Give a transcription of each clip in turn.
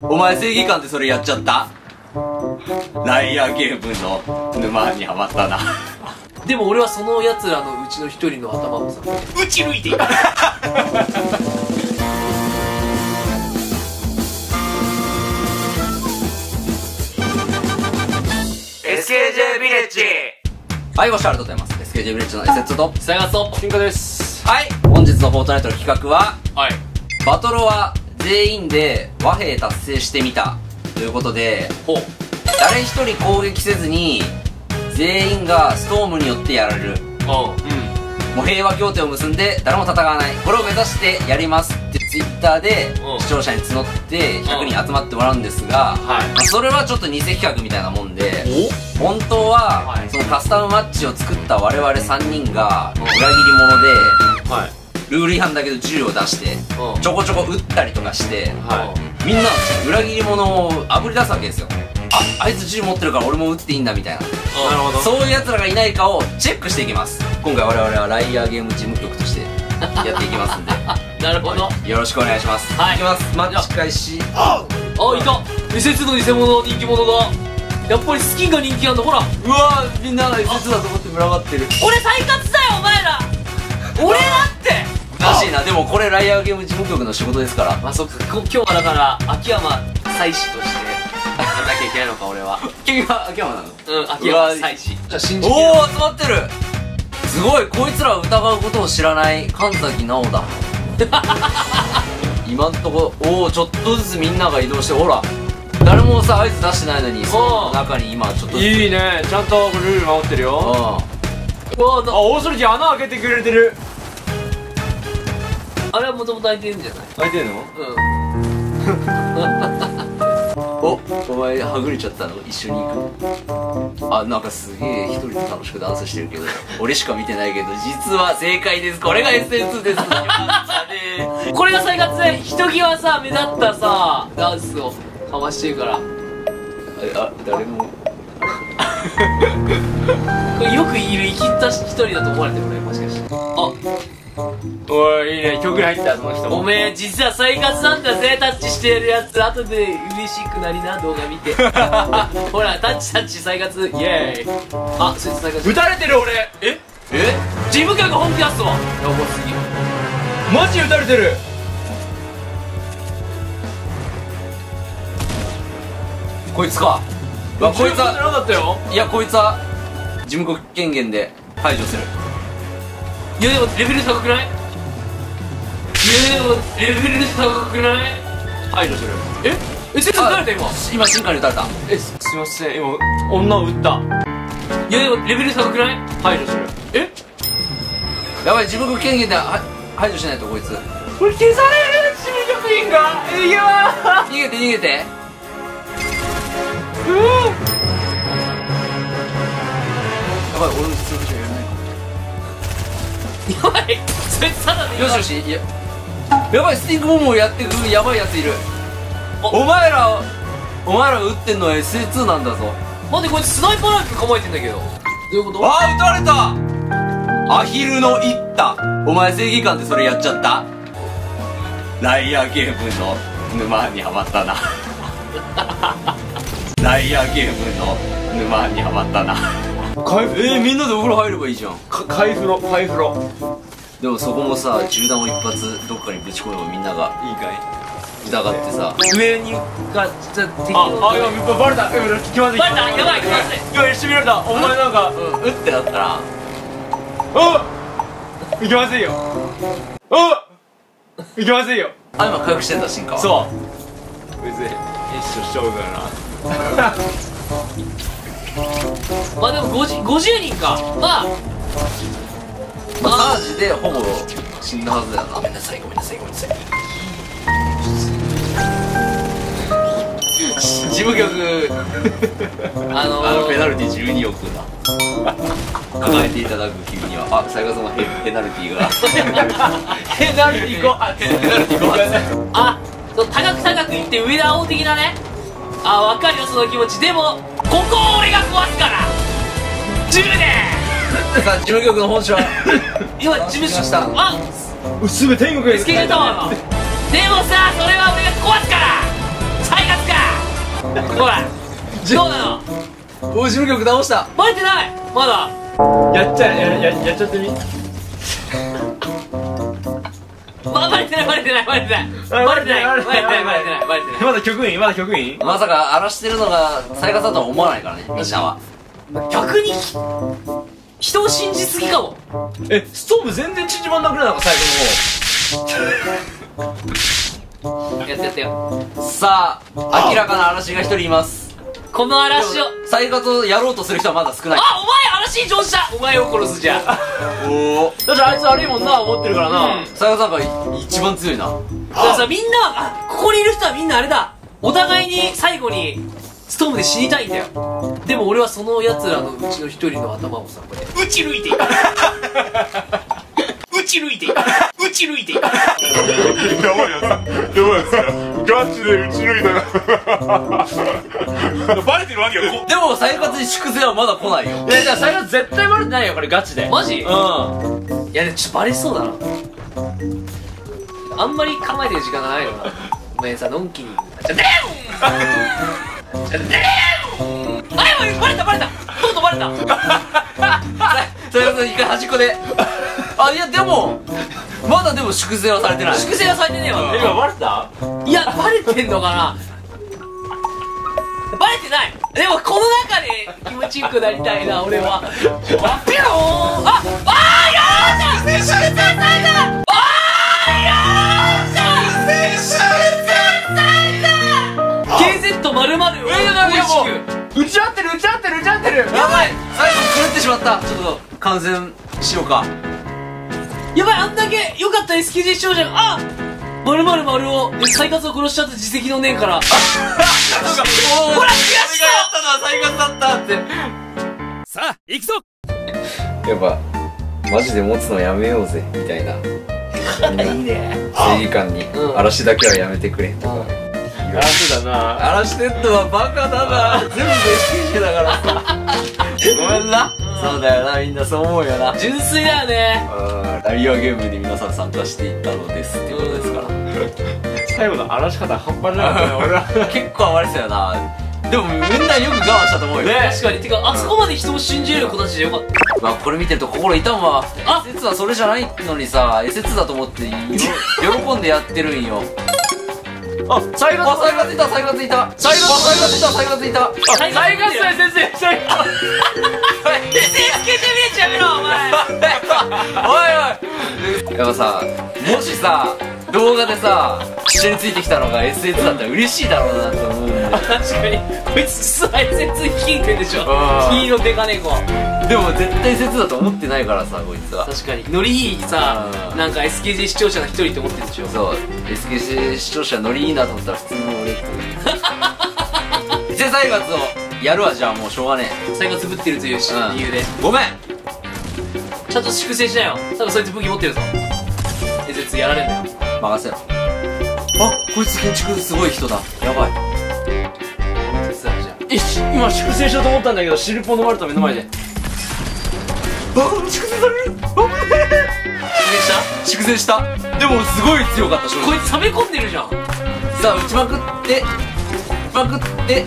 お前正義感でそれやっちゃった？ライアーゲームの沼にはまったな。でも俺はその奴らのうちの一人の頭をさ。打ち抜いていた SKJ ビレッジ。はいご視聴ありがとうございます。SKJ ビレッジのエセットとさやがと進化です。はい。本日のフォートナイトの企画ははい。バトロは全員で和平達成してみた。ということで誰一人攻撃せずに全員がストームによってやられる。うんもう平和協定を結んで誰も戦わない。これを目指してやります。ってツイッターでうん。視聴者に募って100人集まってもらうんですが、はい。まあそれはちょっと偽企画みたいなもんでお？本当は、はい。そのカスタムマッチを作った我々3人がうん。裏切り者ではいルール違反だけど銃を出してうん。ちょこちょこ撃ったりとかしてはみんな裏切り者をあぶり出すわけですよ。ああいつ銃持ってるから俺も撃っていいんだみたいな。なるほど。そういう奴らがいないかをチェックしていきます。今回我々はライアーゲーム事務局としてやっていきますんで。なるほど。よろしくお願いします。はい。いきます。マッチ開始あいた。ミセツの偽物人気者だやっぱりスキンが人気なんだ。ほら。うわーみんなが SS だと思って群がってる。俺再活だよお前ら。俺だってらしいな。でもこれライアーゲーム事務局の仕事ですから。まあそっか。こ今日はだから秋山祭司としてやんなきゃいけないのか俺は。君は秋山なの？うん秋山祭司じゃあ信じておお集まってる。すごい。こいつらを疑うことを知らない神崎直だ。今んとこおおちょっとずつみんなが移動してほら。誰もさ合図出してないのにその中に今ちょっといいね。ちゃんとルール守ってるよ。うん。あオーソリティ穴開けてくれてるあれはもともと開いてるんじゃない？開いてんの？うん。おお前はぐれちゃったの？一緒に行く？あなんかすげえ一人で楽しくダンスしてるけど俺しか見てないけど実は正解です。これが SS です。これが再活でひときわさ目立ったさダンスをかましてるから。ああ誰も。これよくいる生きった一人だと思われてる俺もしかして。あおいいいね。曲に入ったその人おもめえ実は再活なんだぜ。タッチしてるやつ。後で嬉しくなりな動画見て。ほらタッチタッチ再活。イエーイ。あそいつ再活。撃たれてる俺。え？え？事務局本気出すわ。やばすぎるマジ撃たれてる。こいつか。うわこいつなはいやこいつは事務局権限で排除するいやでもレベル高くない？いやでもレベル高くない？排除するえ？え先生撃たれた今？今進化に撃たれたえすすいません。今女を撃った。いやでもレベル高くない？排除するえ？やばい事務局権限では排除しないとこいつ。これ消される事務局員が？いや逃げて逃げて。やばい俺の実力やばい。そいつただでよしよし。いややばいスティングボムをやってくる。やばいやついる。おお前らお前ら撃ってんのは SA2 なんだぞ。待ってこいつスナイパーライフル構えてんだけど。どういうこと？ああ撃たれた。アヒルの一太お前正義感でそれやっちゃった？ライアーゲームの沼にはまったな。ライアーゲームの沼にはまったな。回えー、みんなでお風呂入ればいいじゃん。か回風呂回風呂。でもそこもさ銃弾を一発どっかにぶち込めばみんながいいかい？疑ってさ。上にがじゃ敵あのあやばバレた。うん気まずい。バレた？やばい気まずい。いや一緒にられたお前なんか。うん撃ってなったら。あいけませんよ。あいけませんよ。あ今回復してんだ進化は。そう。別に一緒勝負だな まあでも 50, 50人か。まあ。まあ、サージでほぼ死んだはずだよな。ごめんなさいごめんなさいごめんなさい。事務局。あのあのペナルティ12億だ。抱えていただく君には。あ斉川さんのペペナルティが。ペナルティ5発ペナルティ5発あそう高く高くいって上田王的なねあ分かるよその気持ち。でもここを俺が壊すから。10でさあ事務局の本社は？今事務所した。あすべ天国へ。タワーがでもさそれは俺が壊すから。再活ほら。どうなの？お事務局直した。バレてない。まだ。やっちゃやややっちゃってみ。まバレてないバレてない。バレてない。バレてないバレてないバレてないバレてない。まだ局員？まだ局員？まさか荒らしてるのが再活だとは思わないからねみん。なは。逆に人を信じすぎかも。えストーブ全然縮まんなくない？なんか最やってやってよ。さあ明らかな嵐が一人います。この嵐を。再活をやろうとする人はまだ少ない。あお前嵐上手だお前を殺すじゃん。おお後だってあいつ悪いもんな思ってるからな、うん。再活なんか一番強いな。だからさみんなあここにいる人はみんなあれだ。お互いに最後にストームで死にたいんだよ。でも俺はその奴らのうちの一人の頭をさこうやって打ち抜いていく打ち抜いていく打ち抜いていく。やばいやつ。やばいやつ。やガチで打ち抜いたよバレてるわけよ。こ でも再活に粛清はまだ来ないよ。いやじゃあ最後絶対バレてないよこれガチで。マジ？うん。いやでもちょっとバレそうだな。あんまり構えてる時間がないのな。ごめんさのんきに。じゃねーん！じゃねーん！あやばいバレたバレた！とうとうバレた。再活一回端っこで。あいやでもまだでも粛清はされてない。粛清はされてねえわ。え今バレた？いやバレてんのかな。バレてない。でもこの中で気持ちよくなりたいな俺は。あピューン！ああーやーだ。粛清されたあーやーだ粛清された KZ まるまるをい打ち合ってる打ち合ってる打ち合ってる。やばい。最後狂ってしまった。ちょっと感染しようか。くやばいあんだけ良かった視聴者があまるまるまるをで再活を殺しちゃった自責の念から。ほほら悔しさやったのは再活だったって。さあ行くぞ。やっぱマジで持つのやめようぜみたいな。いいね。正義感にうん。嵐だけはやめてくれとか。あそうだな。嵐テッドはバカだな。全部 SKG だからさ。ごめんな。そうだよなみんなそう思うよな。純粋だよねうんラリアゲームに皆さん参加していったのですっていうことですから。最後の荒らし方半端じゃなかったね俺は。結構暴れてたよな。でもみんなよく我慢したと思うよ。ね確かに。てかあそこまで人を信じれる子たちでよかった。まあこれ見てると心痛むわ。あ S はそれじゃないのにさ SS だと思ってよ喜んでやってるんよ。あ最後あ再活いた再活いた。再活再活いた再活いた。最最後先生最後手おいおいやっぱさもしさ動画でさ一緒についてきたのが SS だったら嬉しいだろうなと思うんだよ確かに。こいつ実は SS 聞いてんでしょ。うん。黄色デカ猫。でも絶対 SS だと思ってないからさこいつは。確かに。ノリいいさうん。なんか SKG 視聴者の一人って思ってるでしょ。そう。SKC 視聴者ノリいいなと思ったら普通の俺。ってで再活をやるわじゃあもうしょうがね最後つぶってるという理由で。えごめん。ちゃんと粛清しなよ。多分そいつ武器持ってるぞ。SS やられんだよ。任せろ。あこいつ建築すごい人だ。やばい。さあじゃあよし今粛清しようと思ったんだけどシルポ飲まれた目の前で。あ粛清される。粛清した。でもすごい強かった正直。こいつ溜め込んでるじゃん。さあ打ちまくって。打ちまくって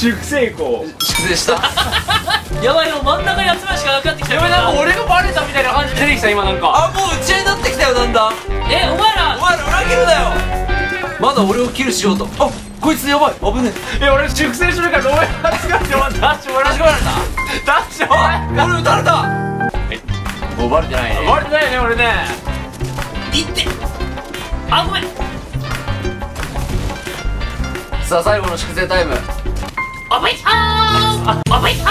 粛清行粛清した。やばいよ真ん中に集まるしかなくなってきたよやばいなんか俺がバレたみたいな感じで出てきた今なんか。あもう打ち合いになってきたよだんだん。えお前らお前ら裏切るなよ。まだ俺をキルしようと。あこいつやばい。危ねえ。いや俺粛清するから牢屋が使ってもらったダッシュもられたダッシュもらっあ俺撃たれた。もうバレてないねたバレてないよね俺ね。いって。あごめん。さあ最後の粛清タイムおめいたーおめいたー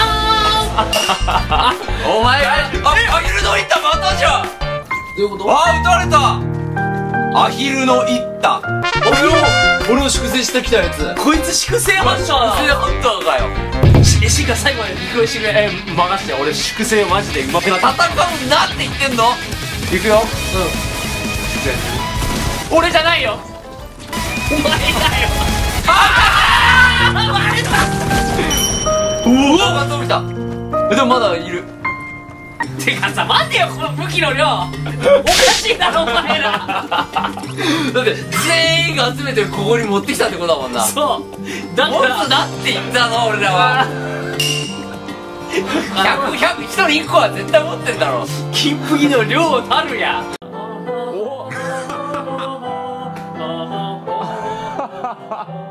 お前があアヒルのいったまたじゃんどういうことあ撃たれたアヒルの一った俺を俺を粛清してきたやつこいつ粛清ハンタ粛清ハンターかよししか最後まで見殺してくれえ任して俺粛清マジでうまくなった戦うなって言ってんのいくようん俺じゃないよお前だよおおまたえでもまだいる。てかさ待てよこの武器の量。おかしいだろお前ら。だって全員が集めてここに持ってきたってことだもんな。そう。だ。持からつなって言ったの俺らは。100、100、一人1個は絶対持ってんだろ。金麦の量たるやお